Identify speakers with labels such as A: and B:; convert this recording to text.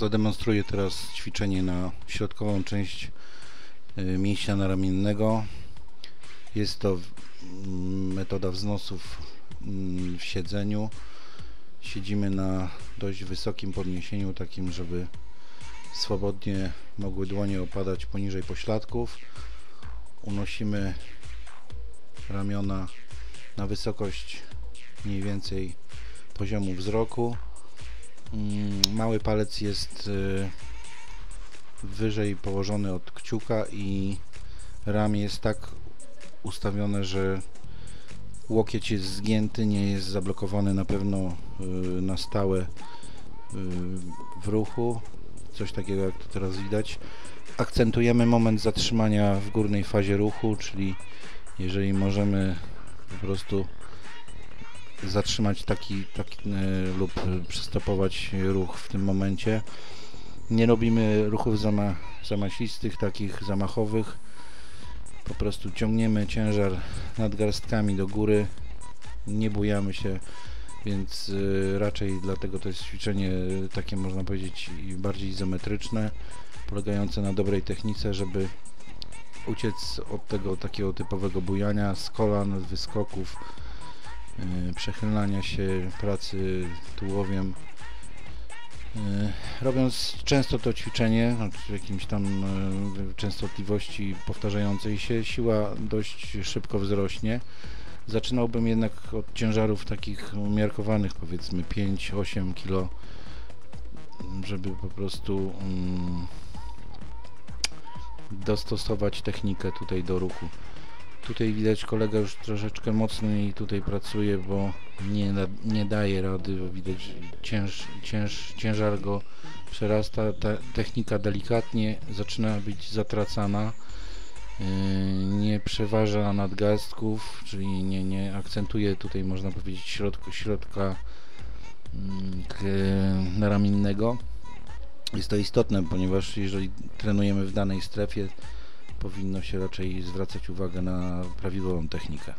A: Zademonstruję teraz ćwiczenie na środkową część y, mięśnia naramiennego. Jest to mm, metoda wznosów mm, w siedzeniu. Siedzimy na dość wysokim podniesieniu, takim, żeby swobodnie mogły dłonie opadać poniżej pośladków. Unosimy ramiona na wysokość mniej więcej poziomu wzroku. Mm, Mały palec jest y, wyżej położony od kciuka i ramię jest tak ustawione, że łokieć jest zgięty, nie jest zablokowany na pewno y, na stałe y, w ruchu. Coś takiego jak to teraz widać. Akcentujemy moment zatrzymania w górnej fazie ruchu, czyli jeżeli możemy po prostu zatrzymać taki, taki e, lub przystopować ruch w tym momencie. Nie robimy ruchów zama, zamaślistych, takich zamachowych. Po prostu ciągniemy ciężar nadgarstkami do góry. Nie bujamy się, więc e, raczej dlatego to jest ćwiczenie e, takie można powiedzieć bardziej izometryczne, polegające na dobrej technice, żeby uciec od tego takiego typowego bujania z kolan, wyskoków, przechylania się, pracy tułowiem. Yy, Robiąc często to ćwiczenie, w jakimś tam yy, częstotliwości powtarzającej się, siła dość szybko wzrośnie. Zaczynałbym jednak od ciężarów takich umiarkowanych, powiedzmy 5-8 kg, żeby po prostu mm, dostosować technikę tutaj do ruchu. Tutaj widać kolega już troszeczkę mocniej tutaj pracuje, bo nie, nie daje rady, bo widać cięż, cięż, ciężar go przerasta. Ta technika delikatnie zaczyna być zatracana. Yy, Nie przeważa nadgarstków, czyli nie, nie akcentuje tutaj można powiedzieć środka, środka mm, naramiennego. Jest to istotne, ponieważ jeżeli trenujemy w danej strefie, powinno się raczej zwracać uwagę na prawidłową technikę.